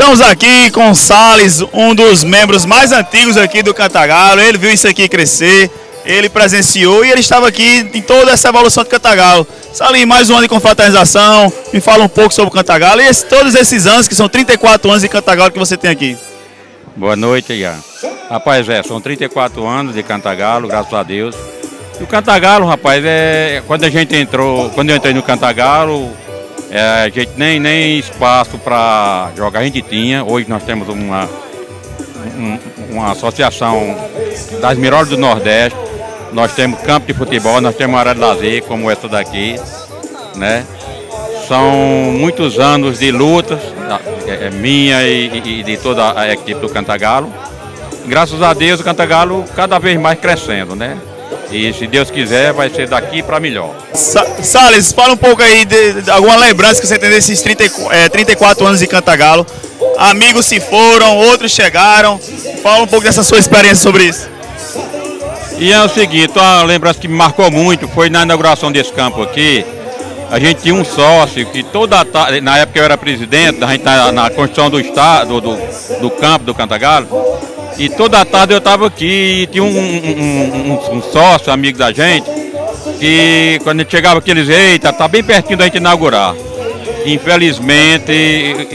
Estamos aqui com o Salles, um dos membros mais antigos aqui do Cantagalo. Ele viu isso aqui crescer, ele presenciou e ele estava aqui em toda essa evolução do Cantagalo. Salim, mais um ano de confraternização, me fala um pouco sobre o Cantagalo e esse, todos esses anos, que são 34 anos de Cantagalo que você tem aqui. Boa noite, Ian. Rapaz, é, são 34 anos de Cantagalo, graças a Deus. E o Cantagalo, rapaz, é quando a gente entrou, quando eu entrei no Cantagalo, é, a gente nem, nem espaço para jogar a gente tinha. Hoje nós temos uma, um, uma associação das melhores do Nordeste. Nós temos campo de futebol, nós temos área de lazer como essa daqui, né? São muitos anos de lutas, é, é minha e, e de toda a equipe do Cantagalo. Graças a Deus o Cantagalo cada vez mais crescendo, né? E se Deus quiser, vai ser daqui para melhor. Salles, fala um pouco aí de, de, alguma lembrança que você tem desses 30, é, 34 anos de Cantagalo. Amigos se foram, outros chegaram. Fala um pouco dessa sua experiência sobre isso. E é o seguinte, uma lembrança que me marcou muito foi na inauguração desse campo aqui. A gente tinha um sócio que toda tarde, na época eu era presidente, a gente na, na construção do estado, do, do campo do Cantagalo, e toda tarde eu estava aqui e tinha um, um, um, um, sócio, amigo da gente, que quando a chegava aqui, eles, eita, tá bem pertinho da gente inaugurar. Infelizmente,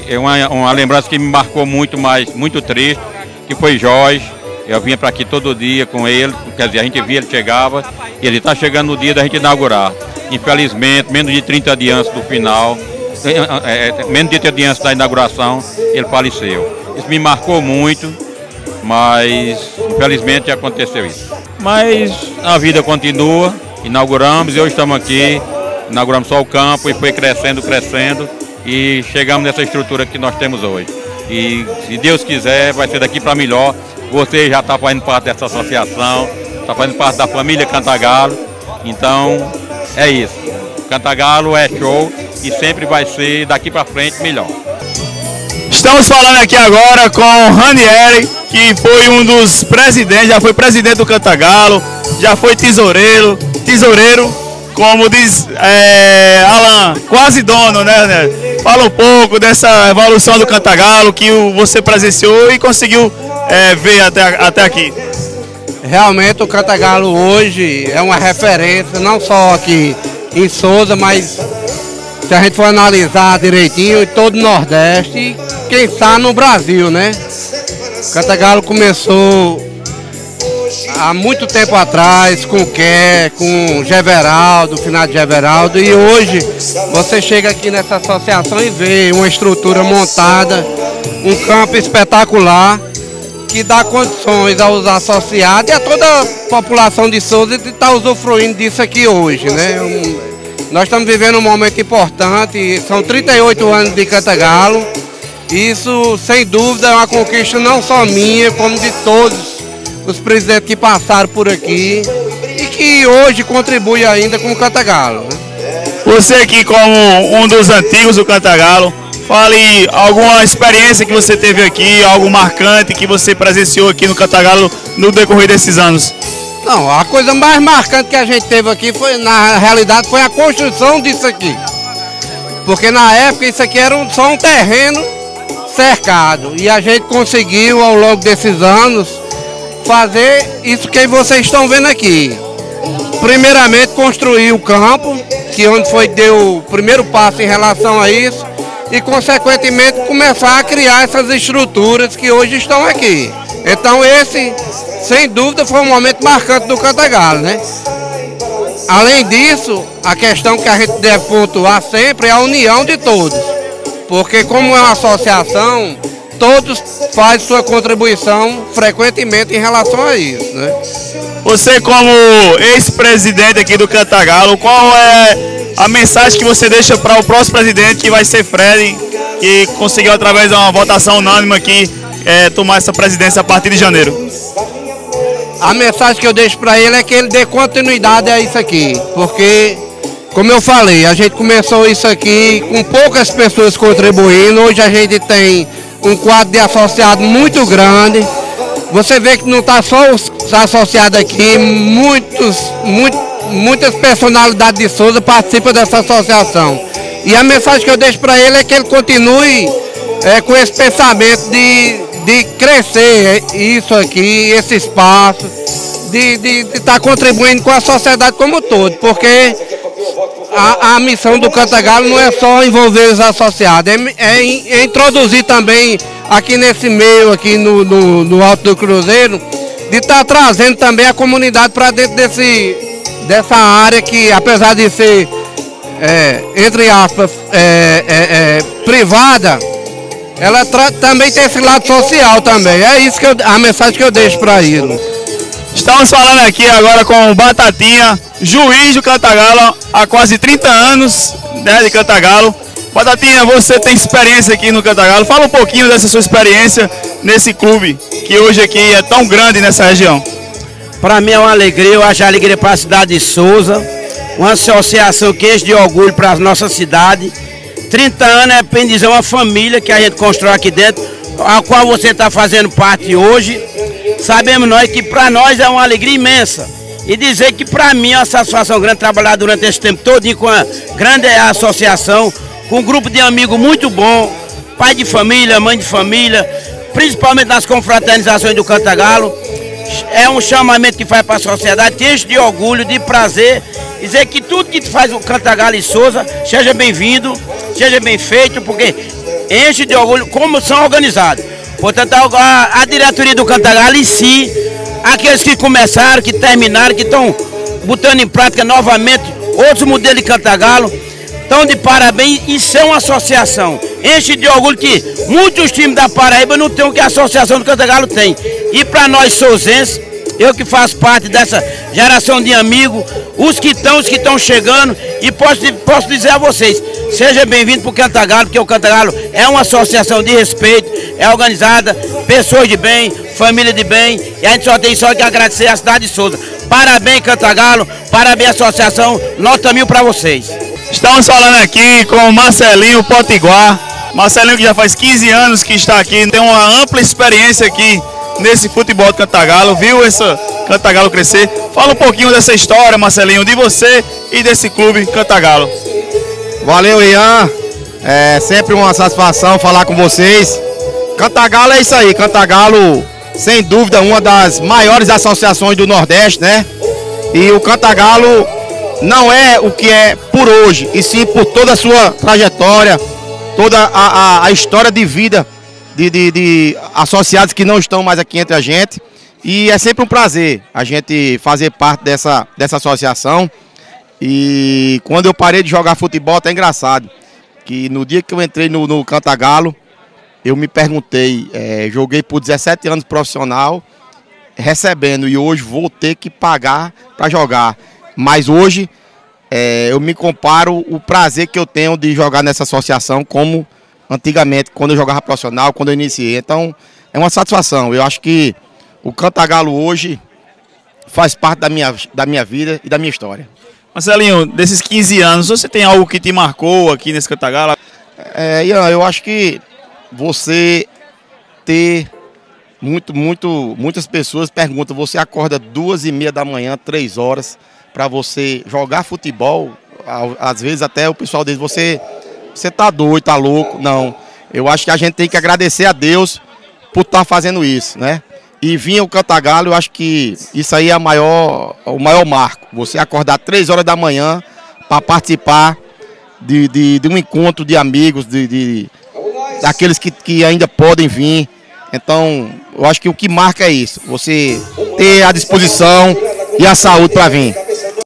é uma, uma lembrança que me marcou muito, mais muito triste, que foi Jorge. Eu vinha para aqui todo dia com ele, quer dizer, a gente via, ele chegava, e ele está chegando no dia da gente inaugurar. Infelizmente, menos de 30 dias antes do final, é, é, menos de 30 dias antes da inauguração, ele faleceu. Isso me marcou muito mas infelizmente aconteceu isso. Mas a vida continua, inauguramos e hoje estamos aqui, inauguramos só o campo e foi crescendo, crescendo e chegamos nessa estrutura que nós temos hoje. E se Deus quiser, vai ser daqui para melhor. Você já está fazendo parte dessa associação, está fazendo parte da família Cantagalo. Então é isso. Cantagalo é show e sempre vai ser daqui para frente melhor. Estamos falando aqui agora com Ranieri, que foi um dos presidentes, já foi presidente do Cantagalo, já foi tesoureiro, tesoureiro, como diz é, Alan, quase dono, né? Fala um pouco dessa evolução do Cantagalo que você presenciou e conseguiu é, ver até, até aqui. Realmente o Cantagalo hoje é uma referência, não só aqui em Souza, mas se a gente for analisar direitinho, em todo o Nordeste, quem está no Brasil, né? Cantagalo começou há muito tempo atrás com o Ké, com o Geveraldo, o final de Geveraldo, e hoje você chega aqui nessa associação e vê uma estrutura montada, um campo espetacular que dá condições aos associados e a toda a população de Souza de estar tá usufruindo disso aqui hoje, né? Nós estamos vivendo um momento importante, são 38 anos de Cantagalo, isso, sem dúvida, é uma conquista não só minha, como de todos os presidentes que passaram por aqui e que hoje contribui ainda com o Cantagalo. Né? Você aqui como um dos antigos do Cantagalo, fale alguma experiência que você teve aqui, algo marcante que você presenciou aqui no Cantagalo no decorrer desses anos. Não, a coisa mais marcante que a gente teve aqui foi, na realidade, foi a construção disso aqui. Porque na época isso aqui era só um terreno cercado. E a gente conseguiu, ao longo desses anos, fazer isso que vocês estão vendo aqui. Primeiramente, construir o campo, que onde foi deu o primeiro passo em relação a isso, e consequentemente começar a criar essas estruturas que hoje estão aqui. Então esse, sem dúvida, foi um momento marcante do Cantagalo, né? Além disso, a questão que a gente deve pontuar sempre é a união de todos. Porque como é uma associação, todos fazem sua contribuição frequentemente em relação a isso. Né? Você como ex-presidente aqui do Cantagalo, qual é a mensagem que você deixa para o próximo presidente que vai ser Fred, que conseguiu através de uma votação unânime aqui é, tomar essa presidência a partir de janeiro? A mensagem que eu deixo para ele é que ele dê continuidade a isso aqui, porque como eu falei, a gente começou isso aqui com poucas pessoas contribuindo. Hoje a gente tem um quadro de associado muito grande. Você vê que não está só os associados aqui, muitos, muito, muitas personalidades de Souza participam dessa associação. E a mensagem que eu deixo para ele é que ele continue é, com esse pensamento de, de crescer isso aqui, esse espaço, de estar tá contribuindo com a sociedade como um todo, porque a, a, missão do Cantagalo não é só envolver os associados, é, é, é introduzir também aqui nesse meio, aqui no, no, no Alto do Cruzeiro, de estar tá trazendo também a comunidade para dentro desse, dessa área que, apesar de ser, é, entre aspas, é, é, é privada, ela também tem esse lado social também. É isso que eu, a mensagem que eu deixo para ele. Estamos falando aqui agora com o Batatinha, juiz do Cantagalo há quase 30 anos né, de Cantagalo. Batatinha, você tem experiência aqui no Cantagalo. Fala um pouquinho dessa sua experiência nesse clube, que hoje aqui é tão grande nessa região. Para mim é uma alegria, eu acho alegria para a cidade de Souza, uma associação que é de orgulho para a nossa cidade. 30 anos é bem dizer uma família que a gente constrói aqui dentro, a qual você está fazendo parte hoje. Sabemos nós que para nós é uma alegria imensa. E dizer que para mim é uma satisfação grande trabalhar durante esse tempo todo com a grande associação, com um grupo de amigos muito bom, pai de família, mãe de família, principalmente nas confraternizações do Cantagalo. É um chamamento que faz para a sociedade, que enche de orgulho, de prazer, dizer que tudo que faz o Cantagalo e Souza seja bem-vindo, seja bem feito, porque enche de orgulho como são organizados. Portanto, a, a diretoria do Cantagalo em si, aqueles que começaram, que terminaram, que estão botando em prática novamente outros modelos de Cantagalo, estão de parabéns e são associação. Enche de orgulho que muitos times da Paraíba não têm o que a associação do Cantagalo tem. E para nós souzenses, eu que faço parte dessa geração de amigos, os que estão, os que estão chegando, e posso, posso dizer a vocês, seja bem-vindo para o Cantagalo, porque o Cantagalo é uma associação de respeito, é organizada, pessoas de bem, família de bem, e a gente só tem só que agradecer a cidade de Souza. Parabéns, Cantagalo, parabéns, associação, nota mil para vocês. Estamos falando aqui com o Marcelinho Potiguar. Marcelinho que já faz 15 anos que está aqui, tem uma ampla experiência aqui nesse futebol de Cantagalo, viu essa Cantagalo crescer. Fala um pouquinho dessa história, Marcelinho, de você e desse clube Cantagalo. Valeu, Ian. É sempre uma satisfação falar com vocês. Cantagalo é isso aí, Cantagalo, sem dúvida, uma das maiores associações do Nordeste, né? E o Cantagalo não é o que é por hoje, e sim por toda a sua trajetória, toda a, a, a história de vida de, de, de, associados que não estão mais aqui entre a gente. E é sempre um prazer a gente fazer parte dessa, dessa associação. E quando eu parei de jogar futebol, até engraçado, que no dia que eu entrei no, no Cantagalo, eu me perguntei, é, joguei por 17 anos profissional, recebendo, e hoje vou ter que pagar para jogar. Mas hoje é, eu me comparo o prazer que eu tenho de jogar nessa associação como antigamente, quando eu jogava profissional, quando eu iniciei. Então, é uma satisfação. Eu acho que o Cantagalo hoje faz parte da minha, da minha vida e da minha história. Marcelinho, desses 15 anos, você tem algo que te marcou aqui nesse Cantagalo? É, Ian, eu acho que você ter muito, muito, muitas pessoas perguntam, você acorda duas e meia da manhã, três horas, para você jogar futebol, às vezes até o pessoal diz, você você tá doido, tá louco. Não. Eu acho que a gente tem que agradecer a Deus por estar tá fazendo isso, né? E vir o Cantagalo, eu acho que isso aí é maior, o maior marco. Você acordar três horas da manhã para participar de, de, de, um encontro de amigos, de, de daqueles que, que ainda podem vir. Então, eu acho que o que marca é isso. Você ter a disposição e a saúde para vir.